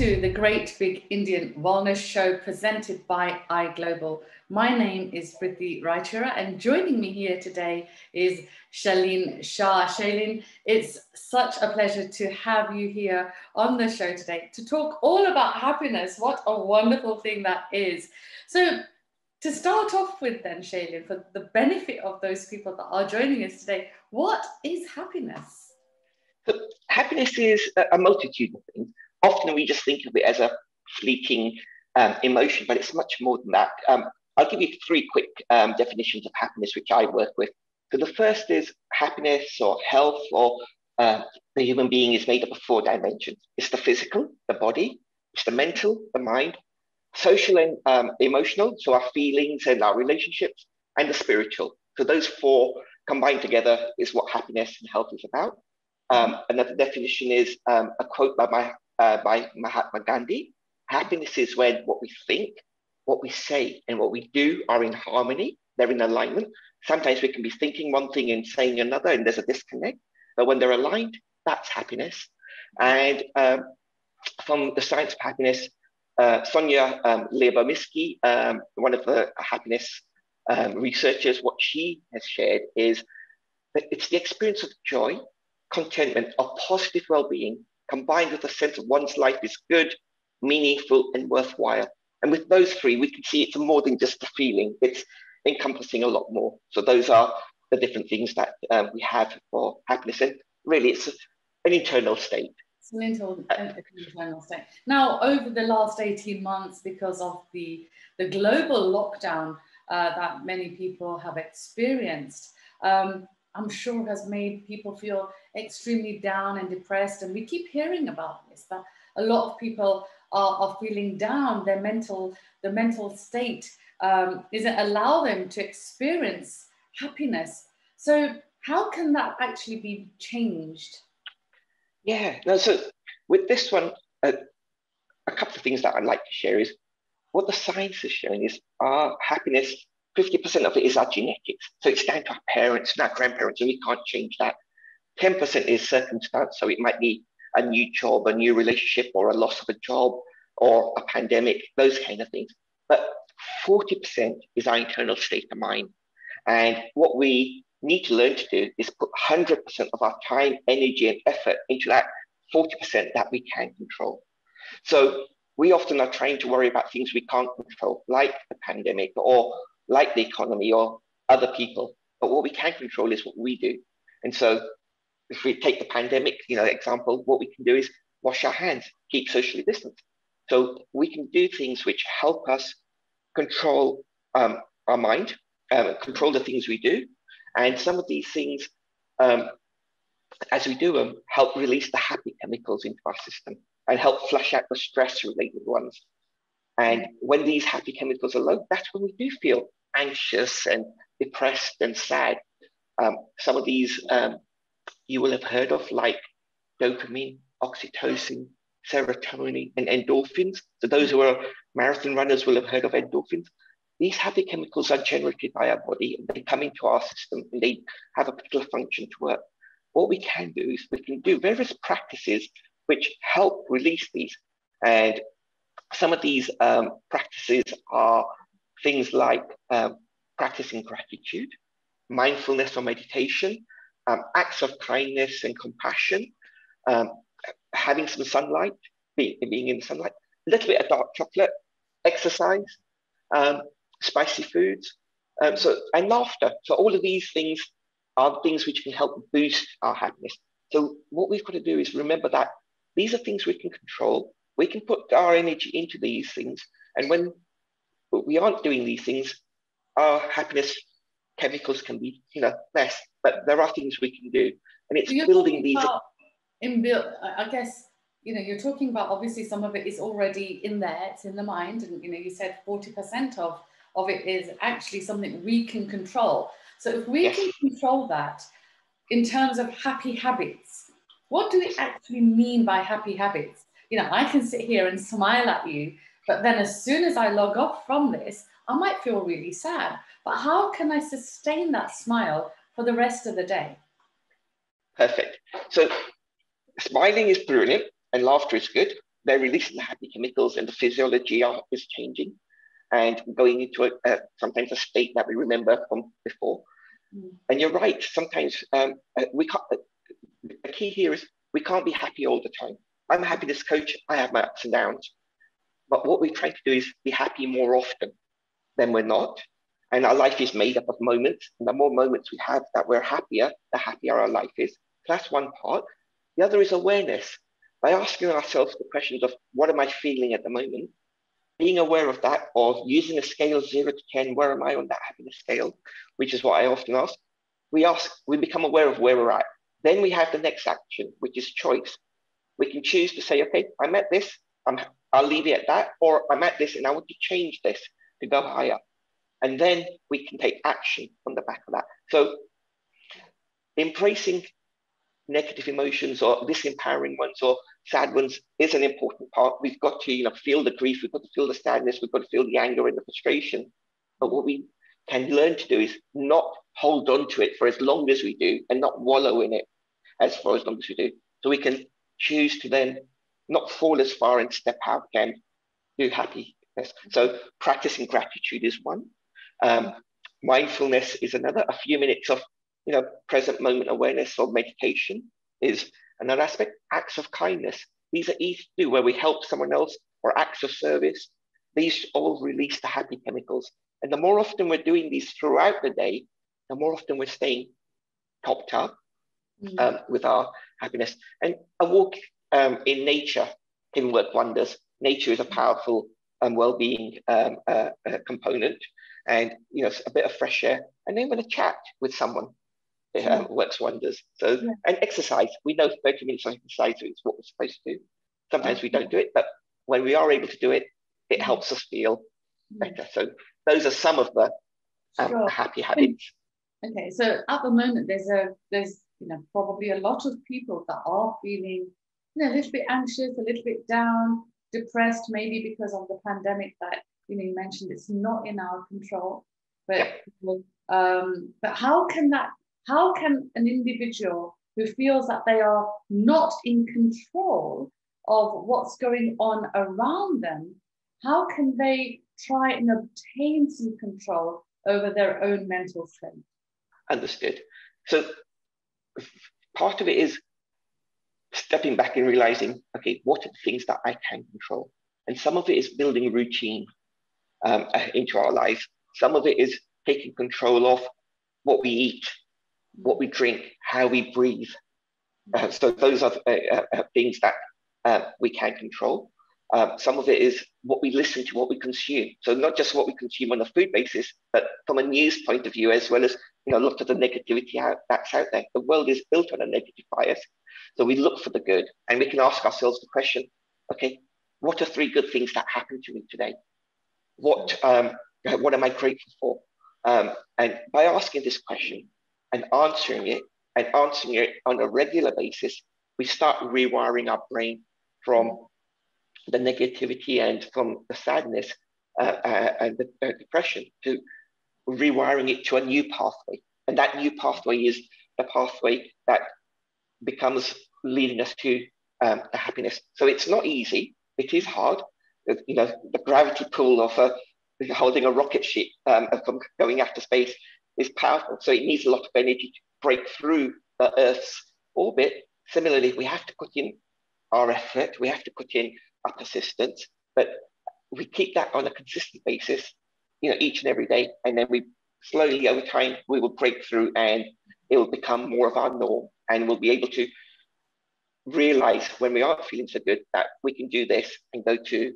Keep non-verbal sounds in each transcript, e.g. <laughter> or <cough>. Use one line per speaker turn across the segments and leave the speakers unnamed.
to the Great Big Indian Wellness Show presented by iGlobal. My name is Priti Raichura and joining me here today is Shailene Shah. Shailene, it's such a pleasure to have you here on the show today to talk all about happiness. What a wonderful thing that is. So to start off with then, Shailene, for the benefit of those people that are joining us today, what is happiness?
Happiness is a multitude of things often we just think of it as a fleeting um, emotion, but it's much more than that. Um, I'll give you three quick um, definitions of happiness, which I work with. So the first is happiness or health or uh, the human being is made up of four dimensions. It's the physical, the body, it's the mental, the mind, social and um, emotional, so our feelings and our relationships, and the spiritual. So those four combined together is what happiness and health is about. Um, another definition is um, a quote by my uh, by Mahatma Gandhi. Happiness is when what we think, what we say, and what we do are in harmony, they're in alignment. Sometimes we can be thinking one thing and saying another, and there's a disconnect. But when they're aligned, that's happiness. And um, from the science of happiness, uh, Sonja um, um, one of the happiness um, researchers, what she has shared is that it's the experience of joy, contentment, of positive well-being combined with a sense of one's life is good, meaningful, and worthwhile. And with those three, we can see it's more than just a feeling, it's encompassing a lot more. So those are the different things that um, we have for happiness. And really, it's an internal state.
It's an internal, internal state. Now, over the last 18 months, because of the, the global lockdown uh, that many people have experienced, um, I'm sure has made people feel extremely down and depressed. And we keep hearing about this, that a lot of people are, are feeling down, their mental, the mental state um, doesn't allow them to experience happiness. So how can that actually be changed?
Yeah, no, so with this one, uh, a couple of things that I'd like to share is what the science is showing is our happiness 50% of it is our genetics. So it's down to our parents and our grandparents, and we can't change that. 10% is circumstance. So it might be a new job, a new relationship, or a loss of a job, or a pandemic, those kind of things. But 40% is our internal state of mind. And what we need to learn to do is put 100% of our time, energy, and effort into that 40% that we can control. So we often are trying to worry about things we can't control, like the pandemic or like the economy or other people. But what we can control is what we do. And so if we take the pandemic, you know, example, what we can do is wash our hands, keep socially distant. So we can do things which help us control um, our mind, um, control the things we do. And some of these things, um, as we do them, help release the happy chemicals into our system and help flush out the stress related ones. And when these happy chemicals are low, that's when we do feel anxious and depressed and sad. Um, some of these um, you will have heard of, like dopamine, oxytocin, serotonin, and endorphins. So those who are marathon runners will have heard of endorphins. These happy chemicals are generated by our body and they come into our system and they have a particular function to work. What we can do is we can do various practices which help release these. And some of these um, practices are things like um, practicing gratitude, mindfulness or meditation, um, acts of kindness and compassion, um, having some sunlight, being, being in the sunlight, a little bit of dark chocolate, exercise, um, spicy foods, um, so and laughter. So all of these things are things which can help boost our happiness. So what we've got to do is remember that these are things we can control. We can put our energy into these things, and when we aren't doing these things, our happiness chemicals can be, you know, less. But there are things we can do, and it's building these.
In build, I guess you know, you're talking about obviously some of it is already in there, it's in the mind, and you know, you said forty percent of of it is actually something we can control. So if we yes. can control that in terms of happy habits, what do we actually mean by happy habits? You know, I can sit here and smile at you but then as soon as I log off from this, I might feel really sad. But how can I sustain that smile for the rest of the day?
Perfect. So smiling is brilliant and laughter is good. they're releasing the happy chemicals and the physiology is changing and going into a, sometimes a state that we remember from before. Mm. And you're right, sometimes um, uh, we can't, uh, the key here is we can't be happy all the time. I'm a happiness coach, I have my ups and downs. But what we're trying to do is be happy more often than we're not. And our life is made up of moments. And the more moments we have that we're happier, the happier our life is. So that's one part. The other is awareness. By asking ourselves the questions of what am I feeling at the moment, being aware of that, or using a scale of zero to 10, where am I on that happiness scale, which is what I often ask. We ask, we become aware of where we're at. Then we have the next action, which is choice. We can choose to say, okay, I'm at this, I'm, I'll leave it at that, or I'm at this and I want to change this to go higher. And then we can take action on the back of that. So embracing negative emotions or disempowering ones or sad ones is an important part. We've got to, you know, feel the grief, we've got to feel the sadness, we've got to feel the anger and the frustration. But what we can learn to do is not hold on to it for as long as we do and not wallow in it as for as long as we do. So we can choose to then not fall as far and step out again, do happiness. So practicing gratitude is one. Um, mindfulness is another. A few minutes of you know present moment awareness or meditation is another aspect. Acts of kindness. These are easy to do where we help someone else or acts of service. These all release the happy chemicals. And the more often we're doing these throughout the day, the more often we're staying topped up mm. um, with our happiness. And a walk um, in nature can work wonders. Nature is a powerful and um, well-being um, uh, uh, component and you know a bit of fresh air. And then when a chat with someone it um, works wonders. So yeah. and exercise we know 30 minutes of exercise is what we're supposed to do. Sometimes we don't do it but when we are able to do it it helps us feel better. So those are some of the um, sure. happy habits.
Okay so at the moment there's a there's you know probably a lot of people that are feeling you know a little bit anxious a little bit down depressed maybe because of the pandemic that you know, you mentioned it's not in our control, but um, but how can that? How can an individual who feels that they are not in control of what's going on around them, how can they try and obtain some control over their own mental state?
Understood. So part of it is stepping back and realizing, okay, what are the things that I can control? And some of it is building routine um, <laughs> into our lives. Some of it is taking control of what we eat, what we drink, how we breathe. Uh, so those are uh, uh, uh things that uh, we can control. Um, some of it is what we listen to, what we consume. So not just what we consume on a food basis, but from a news point of view, as well as you know, look at the negativity out, that's out there. The world is built on a negative bias. So we look for the good and we can ask ourselves the question, okay, what are three good things that happened to me today? what um, what am I grateful for? Um, and by asking this question and answering it and answering it on a regular basis, we start rewiring our brain from the negativity and from the sadness uh, uh, and the uh, depression to rewiring it to a new pathway. And that new pathway is the pathway that becomes leading us to um, happiness. So it's not easy. It is hard you know, the gravity pull of a, holding a rocket ship um, from going after space is powerful. So it needs a lot of energy to break through the Earth's orbit. Similarly, we have to put in our effort, we have to put in our persistence, but we keep that on a consistent basis, you know, each and every day, and then we slowly over time we will break through and it will become more of our norm, and we'll be able to realize when we aren't feeling so good that we can do this and go to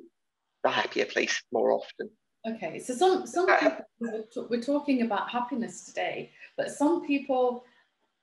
the happier place more often.
Okay, so some some uh, people, we're talking about happiness today, but some people,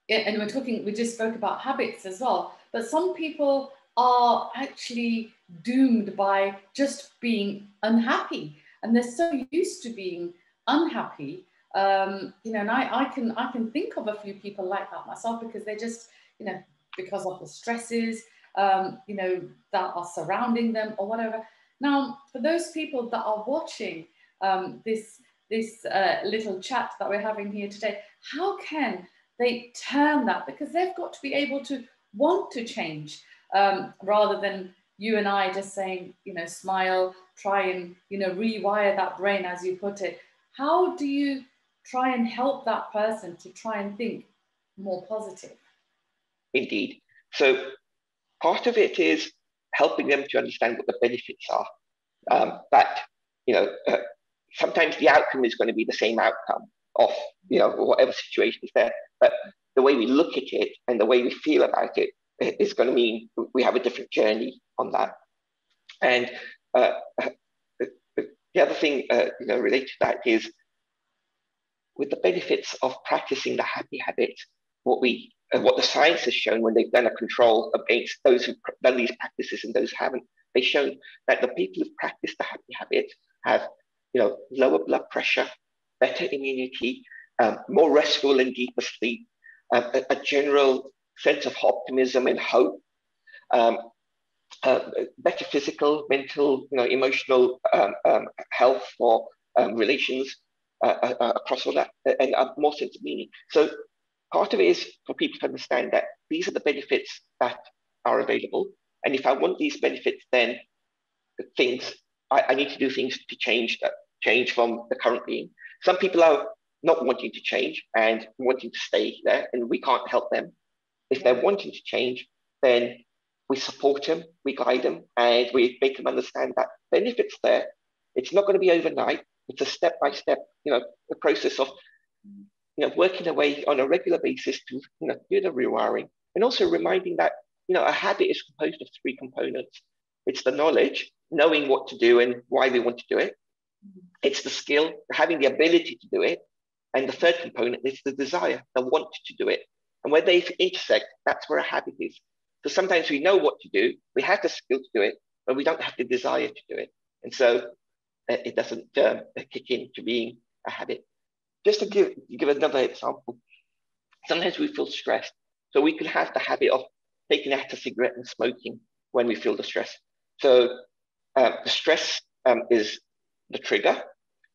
and we're talking, we just spoke about habits as well, but some people are actually doomed by just being unhappy, and they're so used to being unhappy. Um, you know, and I, I can I can think of a few people like that myself because they just, you know, because of the stresses, um, you know, that are surrounding them or whatever, now, for those people that are watching um, this, this uh, little chat that we're having here today, how can they turn that? Because they've got to be able to want to change um, rather than you and I just saying, you know, smile, try and, you know, rewire that brain, as you put it. How do you try and help that person to try and think more positive?
Indeed. So part of it is helping them to understand what the benefits are. Um, that, you know, uh, sometimes the outcome is going to be the same outcome of, you know, whatever situation is there. But the way we look at it and the way we feel about it is going to mean we have a different journey on that. And uh, the other thing uh, you know, related to that is with the benefits of practicing the happy habit, what we uh, what the science has shown when they've done a control against those who've done these practices and those who haven't, they've shown that the people who've practiced the happy habit have you know, lower blood pressure, better immunity, um, more restful and deeper sleep, um, a, a, general sense of optimism and hope, um, uh, better physical, mental, you know, emotional um, um, health or um, relations uh, uh, uh, across all that, and more sense of meaning. So part of it is for people to understand that these are the benefits that are available. And if I want these benefits, then things, I, I need to do things to change that, change from the current being. Some people are not wanting to change and wanting to stay there, and we can't help them. If they're wanting to change, then we support them, we guide them, and we make them understand that benefits there. It's not going to be overnight. It's a step by step, you know, the process of, you know, working away on a regular basis to, you know, do the rewiring, and also reminding that, you know, a habit is composed of three components. It's the knowledge, knowing what to do and why we want to do it. It's the skill, having the ability to do it, and the third component is the desire, the want to do it. And where they intersect, that's where a habit is. So sometimes we know what to do, we have the skill to do it, but we don't have the desire to do it. And so it doesn't kick into being a habit. Just to give, give another example, sometimes we feel stressed. So we can have the habit of taking out a cigarette and smoking when we feel the stress. So uh, the stress um, is the trigger.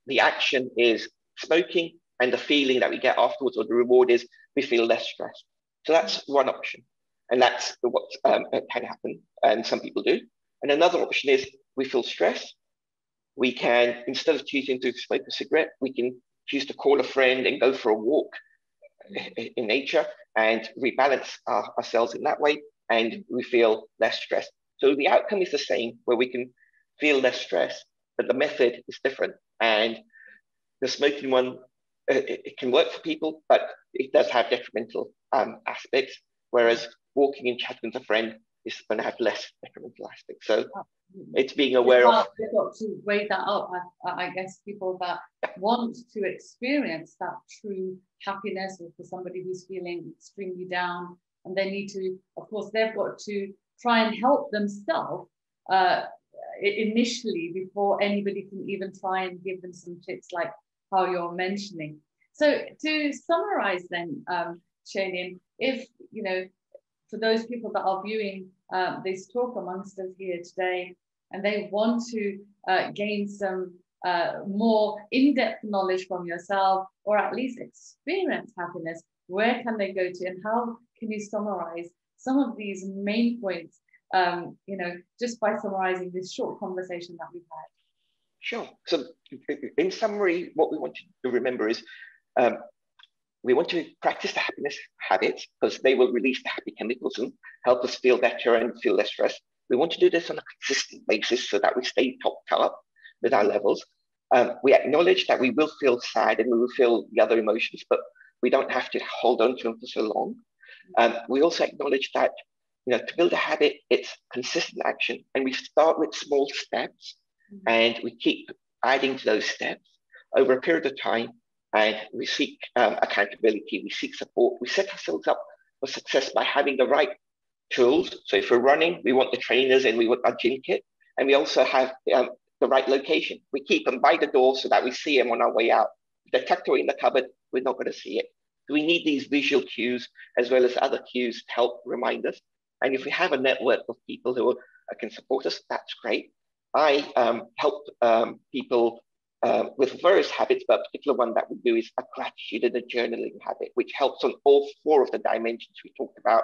The action is smoking, and the feeling that we get afterwards or the reward is we feel less stressed. So that's one option. And that's what um, can happen, and some people do. And another option is we feel stress. We can, instead of choosing to smoke a cigarette, we can choose to call a friend and go for a walk in nature and rebalance our, ourselves in that way. And we feel less stressed. So the outcome is the same, where we can feel less stress, but the method is different. And the smoking one it, it, can work for people, but it does have detrimental um, aspects. Whereas walking and chatting with a friend is going to have less detrimental aspects. So it's being aware of.
They've got to weigh that up. I, I, guess people that want to experience that true happiness, or for somebody who's feeling extremely down, and they need to, of course, they've got to try and help themselves uh, initially before anybody can even try and give them some tips like how you're mentioning. So to summarize then, um, if, you know, for those people that are viewing uh, this talk amongst us here today, and they want to uh, gain some uh, more in-depth knowledge from yourself, or at least experience happiness, where can they go to, and how can you summarize some of these main points? Um, you know, just by summarizing this short conversation that we've had.
Sure. So, in summary, what we want you to remember is um, we want to practice the happiness habits because they will release the happy chemicals and help us feel better and feel less stressed. We want to do this on a consistent basis so that we stay topped up with our levels. Um, we acknowledge that we will feel sad and we will feel the other emotions, but we don't have to hold on to them for so long. Um, we also acknowledge that you know to build a habit, it's consistent action, and we start with small steps Mm-hmm. And we keep adding to those steps over a period of time. And we seek um, accountability, we seek support, we set ourselves up for success by having the right tools. So if we're running, we want the trainers and we want our gym kit. And we also have um, the right location. We keep them by the door so that we see them on our way out. If they're tucked away in the cupboard, we're not going to see it. So we need these visual cues as well as other cues to help remind us. And if we have a network of people who are, can support us, that's great. I um, help um, people uh, with various habits, but a particular one that we do is a gratitude and a journaling habit, which helps on all four of the dimensions we talked about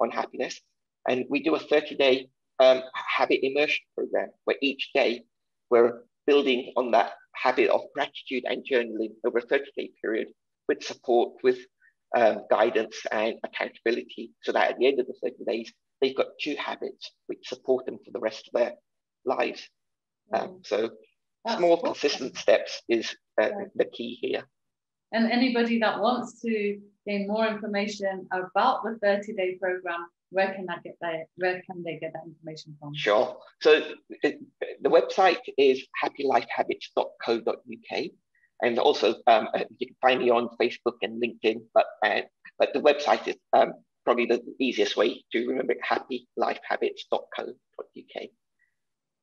on happiness. And we do a 30 day um, habit immersion program where each day we're building on that habit of gratitude and journaling over a 30 day period with support, with um, guidance and accountability so that at the end of the 30 days, they've got two habits which support them for the rest of their lives. Um, so Awesome. consistent steps is uh, the key here.
And anybody that wants to gain more information about the 30 day program, where can I get that? Where can they get that information from?
Sure. So it, the website is happylifehabits.co.uk. And also um, you can find me on Facebook and LinkedIn, but, uh, but the website is um, probably the easiest way to remember it, happylifehabits.co.uk.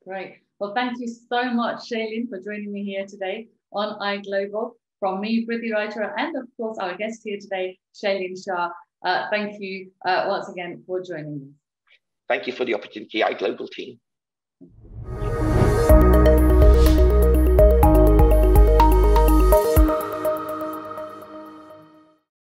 Great. Well, thank you so much, Shailene, for joining me here today on iGlobal. From me, Priti Raichura, and of course, our guest here today, Shailene Shah. Uh, thank you uh, once again for joining me.
Thank you for the opportunity, iGlobal team.